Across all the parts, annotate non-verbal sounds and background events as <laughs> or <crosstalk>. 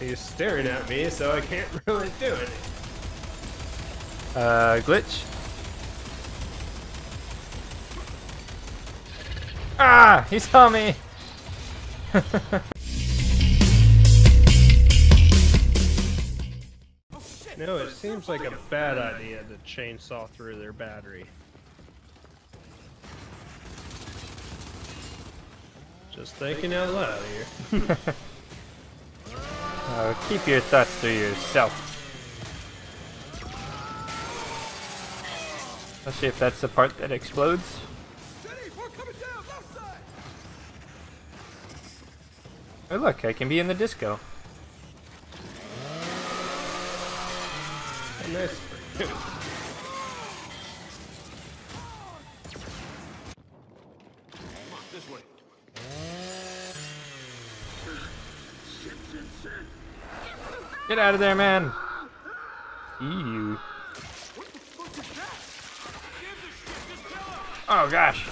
He's staring at me, so I can't <laughs> really do anything. Uh, glitch. Ah, he saw me. <laughs> No, it seems like a bad idea to chainsaw through their battery. Just thinking out loud here. <laughs> Uh, keep your thoughts to yourself. Let's see if that's the part that explodes. Oh look, I can be in the disco. nice. Get out of there, man! Ew. Oh gosh.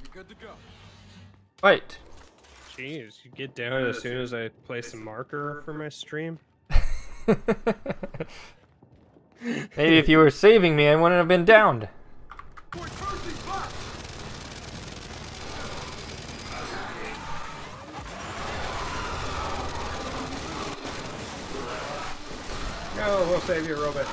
You're good to go. Wait. Jeez, you get down as soon as I place a marker for my stream. <laughs> Maybe if you were saving me, I wouldn't have been downed. No, we'll save you, a robot.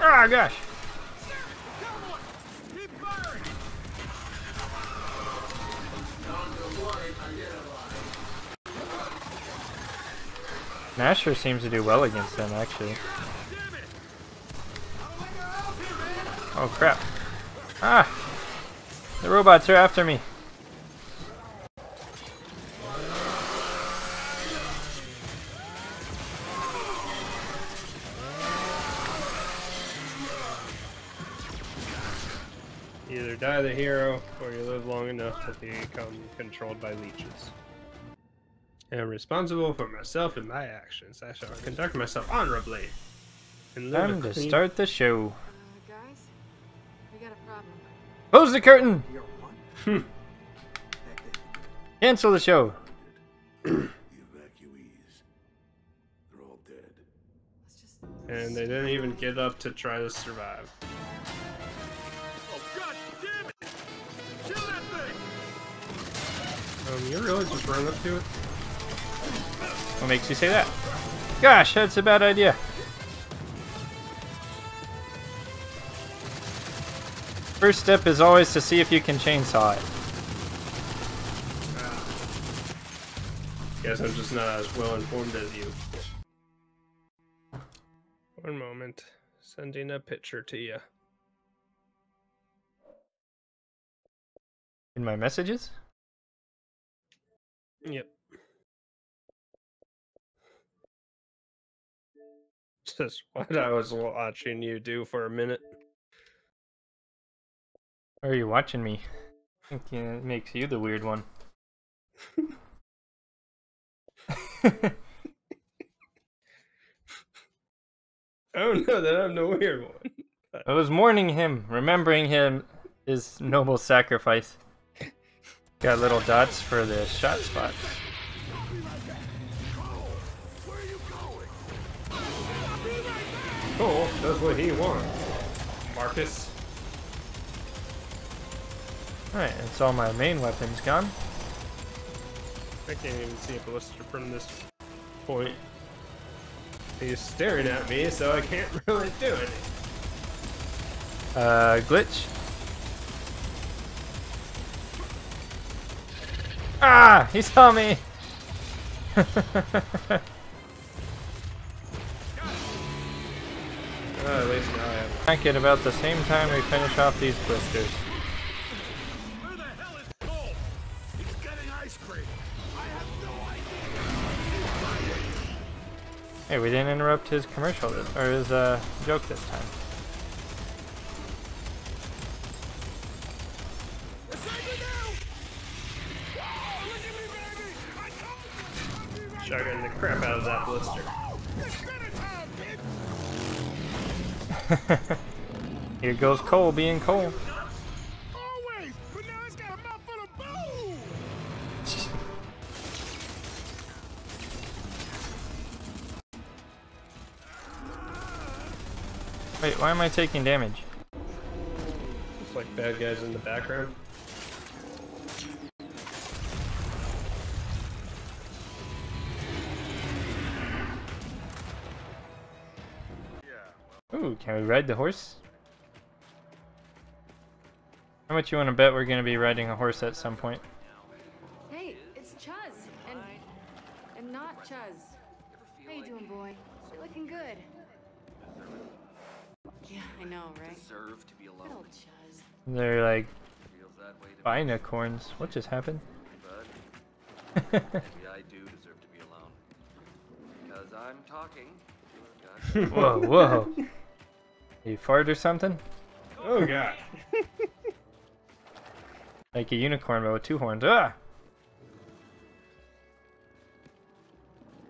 Ah, gosh. Nasher seems to do well against them, actually. Oh, crap. Ah! The robots are after me. Die the hero, or you live long enough to become controlled by leeches. I am responsible for myself and my actions. I shall conduct myself honorably. And live Time to clean- start the show. Uh, guys, we got a problem. Close the curtain! Hmm. Cancel the show. The evacuees. They're all dead. And they didn't even get up to try to survive. Um, you really just run up to it? What makes you say that? Gosh, that's a bad idea. First step is always to see if you can chainsaw it. Guess I'm just not as well informed as you. One moment. Sending a picture to you. In my messages? Yep. Just what I was watching you do for a minute. Or are you watching me? I think it makes you the weird one. <laughs> Oh no, that I'm the weird one. I was mourning him, remembering him, his noble sacrifice. Got little dots for the shot spots. Cool, does what he wants. Marcus. Alright, that's all my main weapons gone. I can't even see a ballista from this point. He's staring at me, so I can't <laughs> really do anything. Uh, glitch. Ah, he saw me. <laughs> Uh, at least now I have. Back at about the same time we finish off these blisters. Where the hell is Cole? He's getting ice cream. I have no idea. Hey, we didn't interrupt his commercial or his uh, joke this time. Shotgun the crap out of that blister. <laughs> Here goes Cole being Cole. Always, but now it's got a mouthful of boo. Wait, why am I taking damage? It's like bad guys in the background. Can we ride the horse? How much you want to bet we're gonna be riding a horse at some point? Hey, it's Chuz, and and not Chuz. How you doing, boy? You're looking good. Yeah, I know, right? deserve to be Good alone. old Chuz. They're like Feels that way binacorns. What just happened? Maybe I do deserve to be alone. Because I'm talking to a guy. whoa, whoa. You fart or something? Oh god. <laughs> Like a unicorn but with two horns. Ah!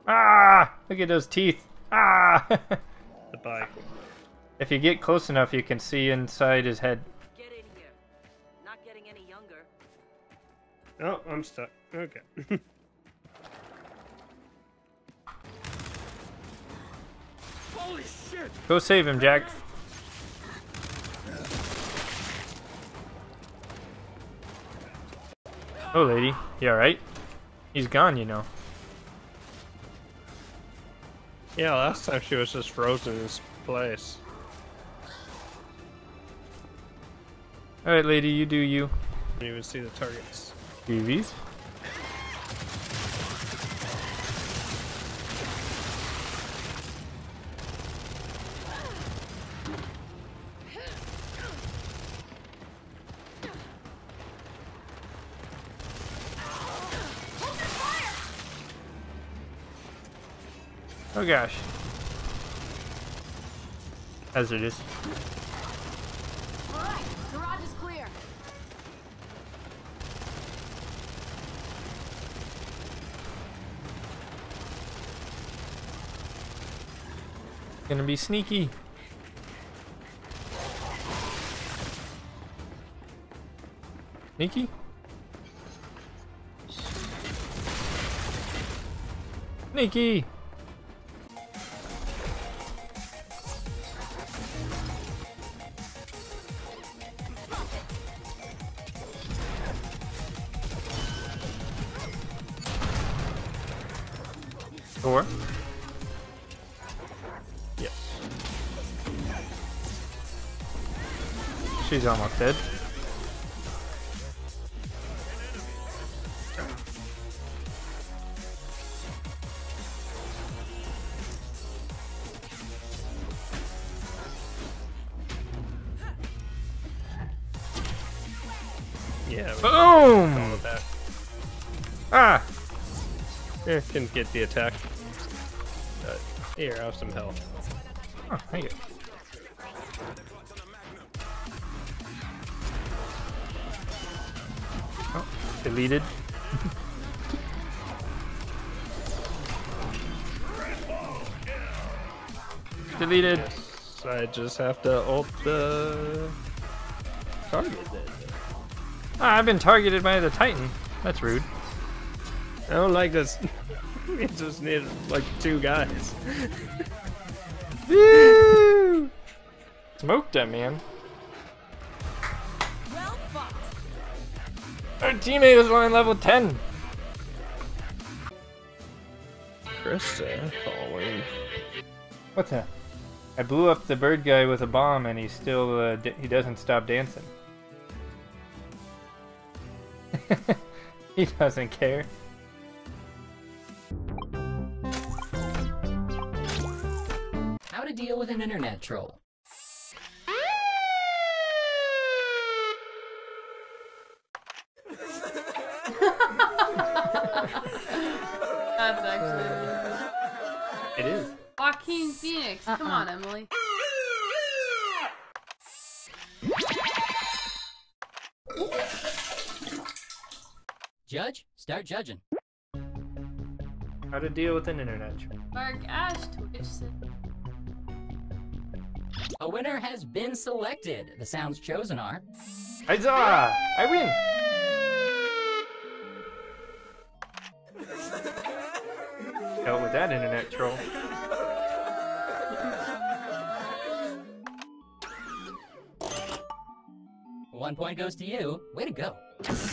Ah! Look at those teeth. Ah! The bike. <laughs> if you get close enough, you can see inside his head. Get in here. Not getting any younger. Oh, I'm stuck. Okay. <laughs> Holy shit! Go save him, Jack. Oh, lady. You alright? He's gone, you know. yeah, last time she was just frozen in this place. Alright, lady, you do you. Didn't even see the targets. BVs? Oh gosh. Hazardous. Garage is clear. Gonna be sneaky. Sneaky? Sneaky! She's almost dead. Yeah. Boom! call it that. Ah! Eh, didn't get the attack. But here, I have some health. Oh, thank you. Deleted. deleted. So I just have to ult the target. Ah, I've been targeted by the Titan. That's rude. I don't like this. <laughs> we just need like two guys. <laughs> Smoked that man. Our teammate was only level 10. Krista calling. What the? I blew up the bird guy with a bomb and he still, uh, d- he doesn't stop dancing. <laughs> he doesn't care. How to deal with an internet troll. That's actually It is. Joaquin Phoenix. Come uh-uh. on, Emily. Judge, start judging. How to deal with an internet troll. Mark Ash Twitch. A winner has been selected. The sounds chosen are Huzzah! I win! That internet troll. one point goes to you. Way to go.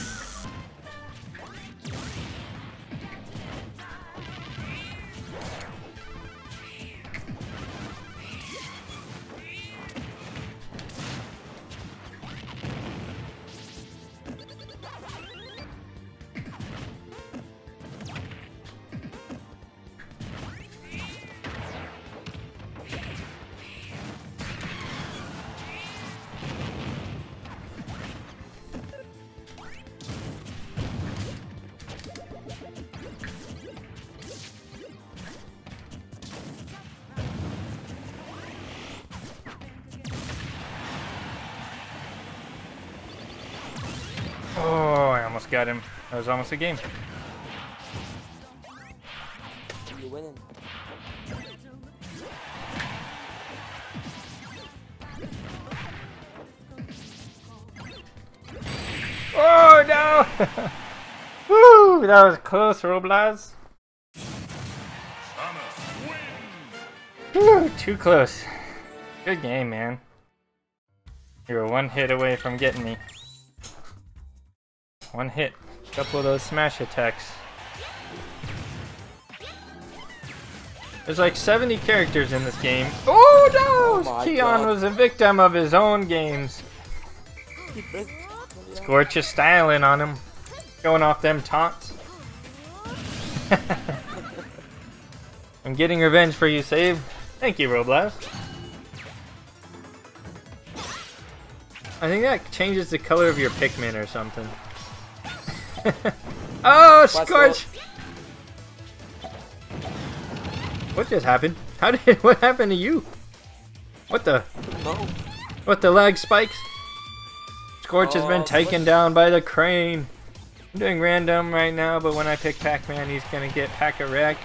Almost got him. That was almost a game. You winning. Oh no! <laughs> Woo! That was close, Roblaz. Whew, too close. Good game, man. You were one hit away from getting me. One hit. Couple of those smash attacks. There's like 70 characters in this game. Oh no! Oh Keon God. was a victim of his own games. Scorch is styling on him. Going off them taunts. <laughs> I'm getting revenge for you, Save. Thank you, Roblast. I think that changes the color of your Pikmin or something. Oh, Scorch! What just happened? How did <laughs> what happened to you? What the? No. What the lag spikes? Scorch has been Oh, taken what- down by the crane. I'm doing random right now, but when I pick Pac-Man, he's gonna get pack a wreck.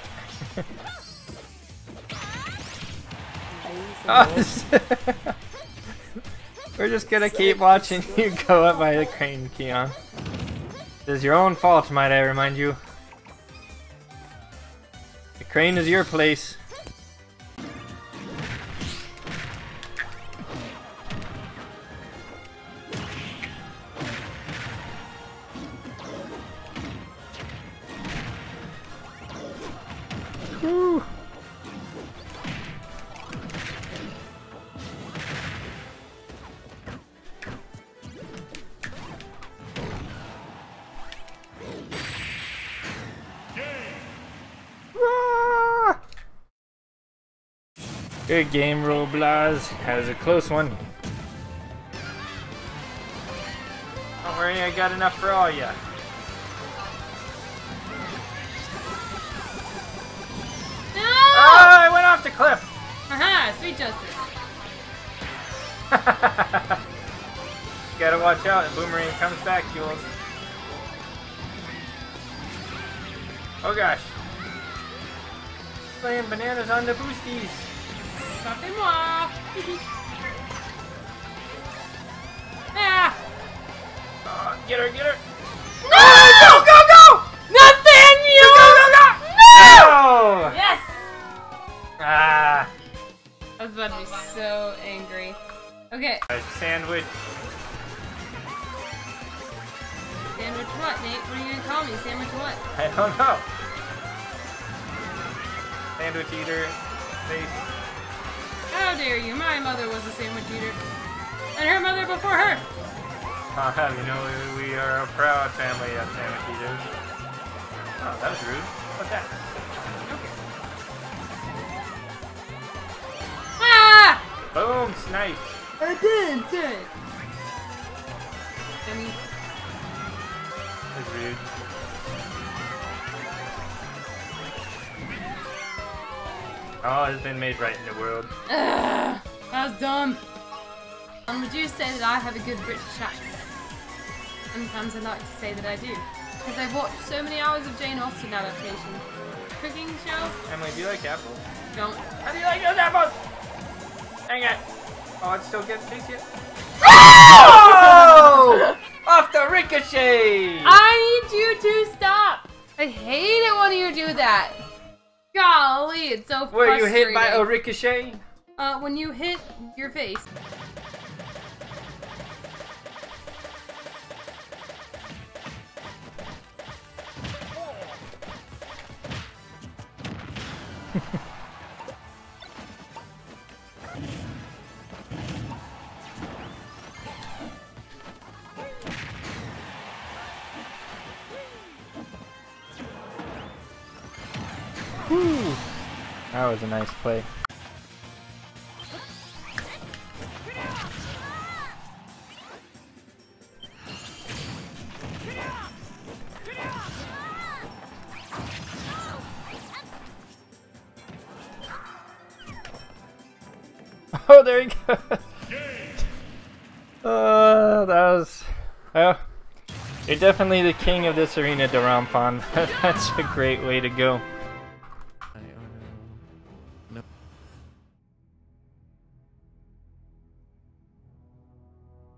Oh, <laughs> We're just gonna keep watching you go up by the crane, Keon. This is your own fault, might I remind you. The crane is your place. Good game, Roblaz. That was a close one. Don't worry, I got enough for all ya. No! Oh, I went off the cliff. Haha, sweet justice. <laughs> Gotta watch out, the boomerang comes back, Jules. Oh gosh. Playing bananas on the boosties. Sortez-moi. ah! Oh, get her, get her. <laughs> You know, we, we are a proud family of sandwich eaters. Oh, that was rude. What's that? Ah! Boom, snipe. I did, did. Dummy. That's rude. All has been made right in the world. Ugh, that was dumb. And would you say that I have a good British accent? Sometimes I like to say that I do. Because I've watched so many hours of Jane Austen adaptation. Cooking show? Emily, do you like apples? Don't. How do you like those apples? Dang it. Oh, it still gets chased yet? Oh! Off the ricochet! I need you to stop. I hate it when you do that. Golly, it's so frustrating. Were you hit by a ricochet? Uh, when you hit your face. That was a nice play. <laughs> Oh, there you go. <laughs> Uh, that was. Well, you're definitely the king of this arena, Darampon. <laughs> That's a great way to go.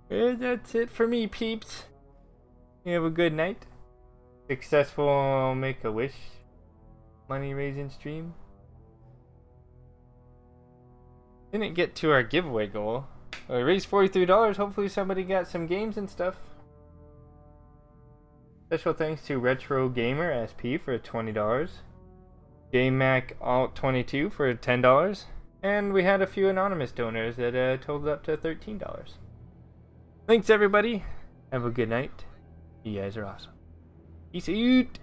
And that's it for me, peeps. You have a good night. Successful make a wish money raising stream. Didn't get to our giveaway goal. We raised $43. Hopefully somebody got some games and stuff. Special thanks to Retro Gamer SP for $20. JMac Alt 22 for $10. And we had a few anonymous donors that uh, totaled up to $13. Thanks everybody. Have a good night. You guys are awesome. Peace out.